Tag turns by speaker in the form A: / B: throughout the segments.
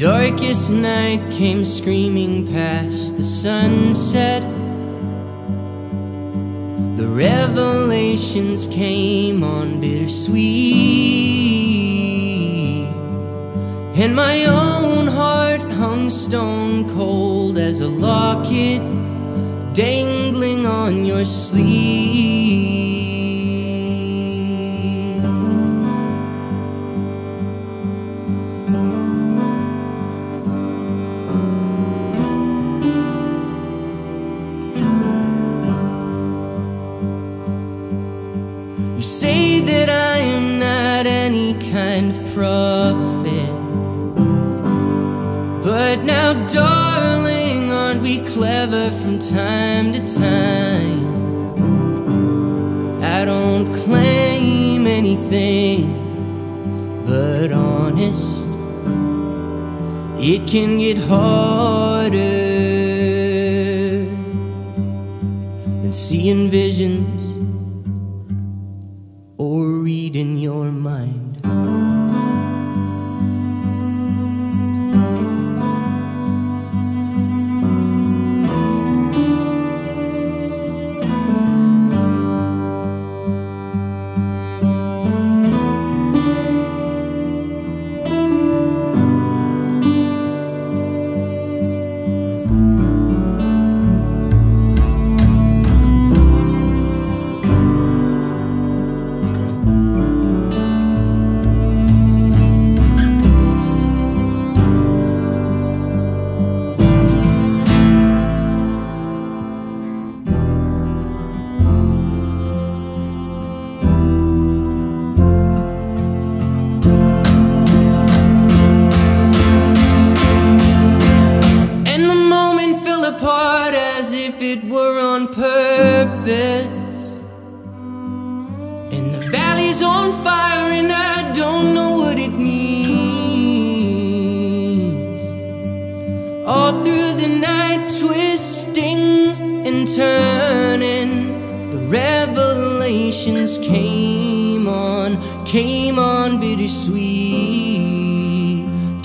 A: darkest night came screaming past the sunset. The revelations came on bittersweet. And my own heart hung stone cold as a locket dangling on your sleeve. You say that I am not any kind of prophet. But now, darling, aren't we clever from time to time? I don't claim anything but honest. It can get harder than seeing visions revelations came on, came on bittersweet,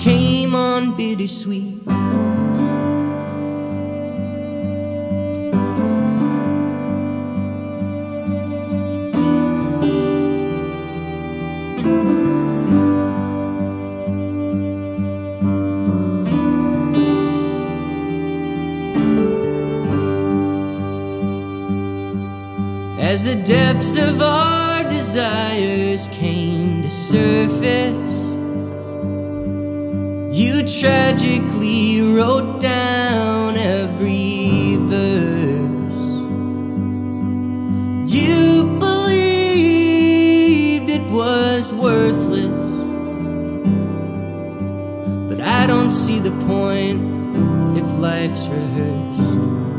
A: came on bittersweet. As the depths of our desires came to surface, you tragically wrote down every verse. You believed it was worthless, but I don't see the point if life's rehearsed.